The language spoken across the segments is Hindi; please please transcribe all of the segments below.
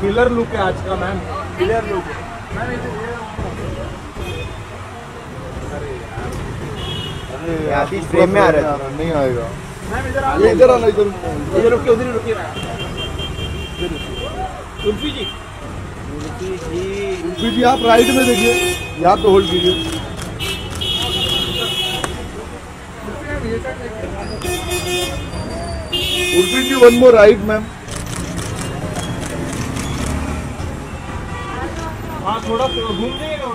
किलर लुक है आज का मैम क्लियर लुक अरे अभी frame में आ रहा है नहीं आएगा। मैम इधर आ ये इधर आना इधर इधर रुकिए उधर ही रुकिए उर्फी जी। उर्फी जी आप राइट में देखिए। यहाँ पे होल्ड कीजिए। Urfi ji one more right ma'am हाँ थोड़ा घूम जाइएगा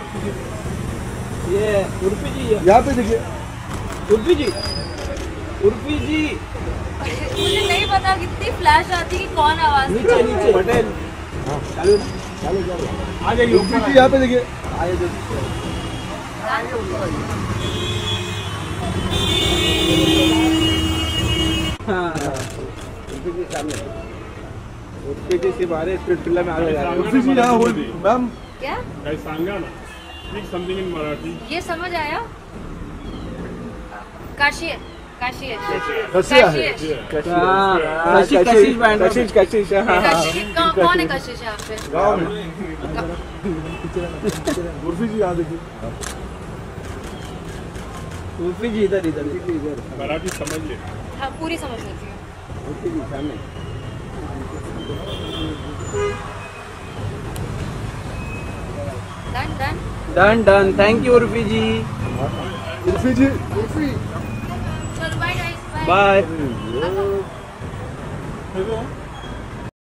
ये उर्फी जी यहाँ पे देखिए। उर्फी जी? उर्फी जी। मुझे नहीं पता कितनी फ्लैश आती है कौन आवाज़ नीचे नीचे। पटेल। चालू चालू चालू आ जाइए उर्फी जी यहाँ पे देखिए। आइए हाँ स्पीड में आ मैम क्या सांगा ना स्पीक समथिंग इन मराठी ये समझ आया काशी है काशी है कशिश बैंड कशिश कशिश हाँ काशी कौन है यहाँ पे गाँव में। उर्फी जी यहाँ देखिए। उर्फी जी इधर इधर। इधर मराठी समजले हाँ पूरी समझ लेती हूँ। उर्फी जी सामने done done done done thank you Urfi ji Urfi ji Urfi चलो बाय गाइस बाय बाय